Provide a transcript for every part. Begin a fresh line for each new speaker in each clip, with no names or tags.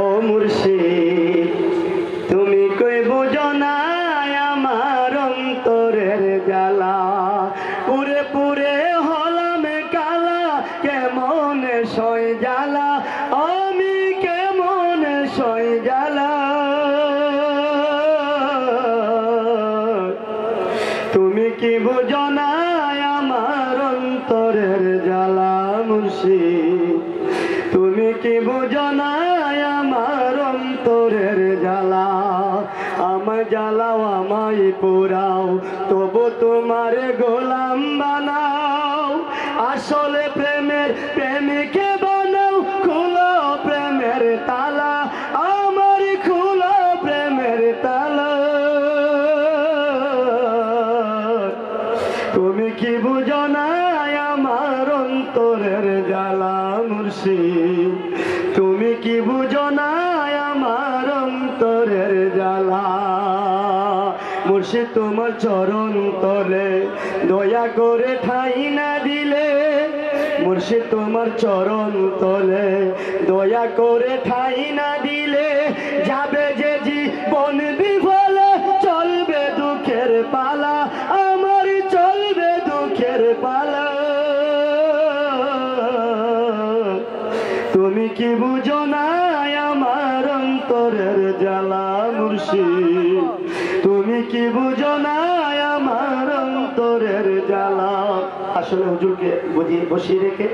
ও মুর্শিদ, তুমি কই বুঝো না আমার অন্তরের জ্বালা? পুরে পুরে হলাম কালা, কেমন সই জ্বালা? আমি কেমন সই জ্বালা? তুমি কি বুঝো না আমার অন্তরের জ্বালা মুর্শিদ? তুমি কি বুঝো আমার অন্তরের জ্বালা? আমায় জ্বালাও আমায় পোড়াও, তবু তোমার গোলাম বানাও। আসলে প্রেমের প্রেমিকে বানাও, খুলো প্রেমের তালা। আমার খুলো প্রেমের তালা। তুমি কি বুঝো আমার অন্তরের জ্বালা তুমি কি বুঝো না আমার অন্তরের জ্বালা? মুর্শিদ, তোমার চরণ তলে দয়া করে ঠাই না দিলে। মুর্শিদ, তোমার চরণ তলে দয়া করে ঠাই না তুমি কি বুঝো না আমার অন্তরের জ্বালা মুর্শিদ? তুমি কি বুঝো না আমার অন্তরের জ্বালা? আসলে হুজুরকে বুঝিয়ে বসিয়ে রেখে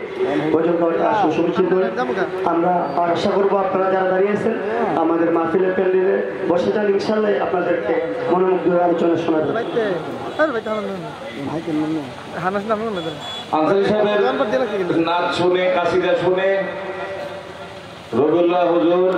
ভোজন খাওয়াটা সুসুচিত করে আমরা আশা করব আপনারা যারা দাঁড়িয়েছেন আমাদের মাহফিলের প্যান্ডেলে বসে যান ইনশাল্লাহ আপনাদেরকে মনোমুগ্ধ আলোচনা শোনাতে
আনসারি সাহেবের নাচ শুনে কাশিদা শুনে রবিউল্লাহ হুজুর